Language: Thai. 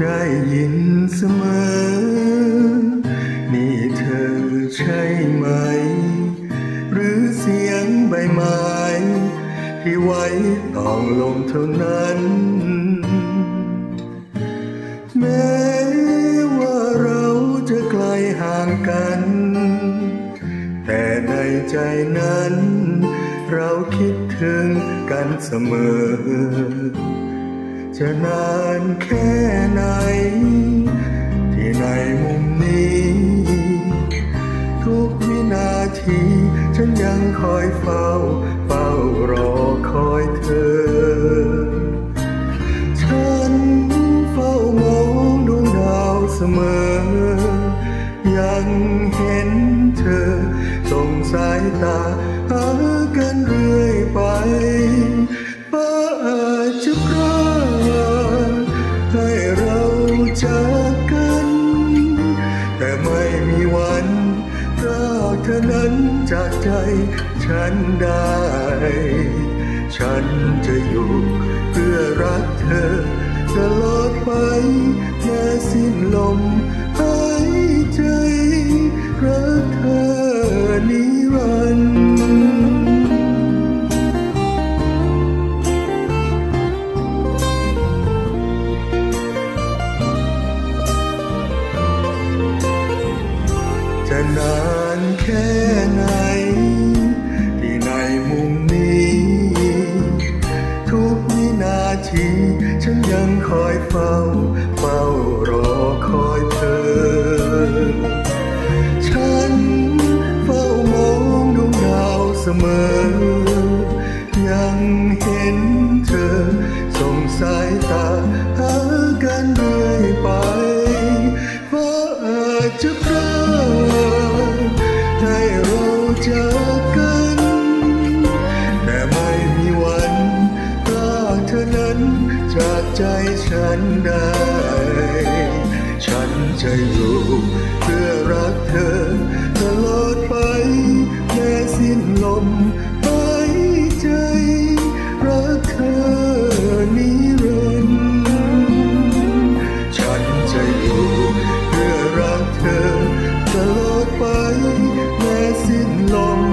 ได้ยินี่เธอใช่ไหม หรือเสียงใบไม้ที่ไว้ต้องลมเท่านั้น แม้ว่าเราจะไกลห่างกัน แต่ในใจนั้น เราคิดถึงกันเสมอ จะนานแค่ไหน ที่ในมุมนี้ ทุกวินาที ฉันยังคอยเฝ้า เฝ้ารอคอยเธอ ฉันเฝ้ามองดวงดาวเสมอ ยังเห็นเธอส่งสายตาหากันเรื่อยไป ธอนั้นจากใจฉันได้ ฉันจะอยู่เพื่อรักเธอตลอดไปแม้สิ้นลมหายใจรักเธอนิรันดร์จะนาน แค่ไหน ที่ในมุมนี้ ทุกวินาที ฉันยังคอยเฝ้า เฝ้ารอคอยเธอ ฉันเฝ้ามองดวงดาวเสมอ ยังเห็นเธอส่งสายตาหากันเรื่อยไปฟ้าอาจจะพรากให้ จอกัน แต่ไม่มีวันกล้เธอนั้น จากใจฉันได้ ฉันจะอยู่เพื่อรักเธอ ตลอดไปแม้สิ้นลมหาใจ รักเธอนิรันฉันจะอยู่เพื่อรักเธอ ตลอดไป sit long?